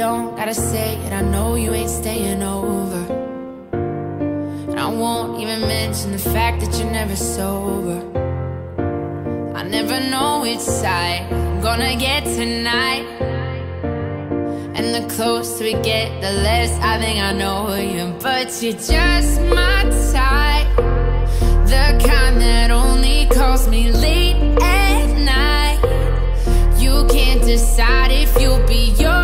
don't gotta say it, I know you ain't staying over. And I won't even mention the fact that you're never sober. I never know which side I'm gonna get tonight. And the closer we get, the less I think I know you. But you're just my type. The kind that only calls me late at night. You can't decide if you'll be yours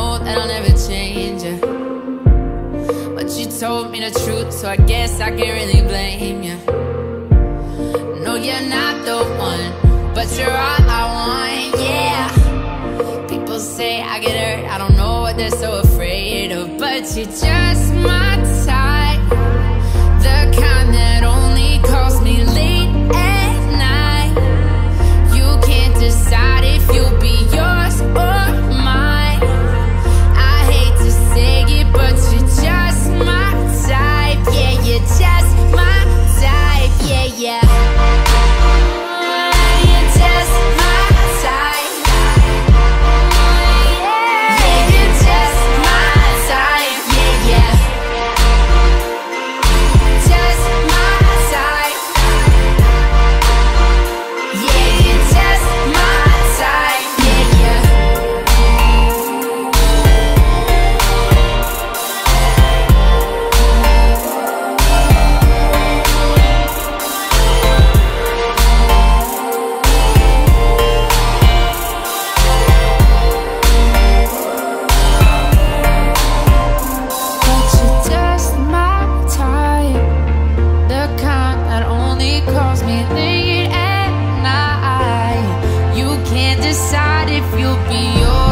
know that I'll never change you. But you told me the truth, so I guess I can't really blame you. No, you're not the one, but you're all I want, yeah. People say I get hurt, I don't know what they're so afraid of, but you're just my decide if you'll be yours.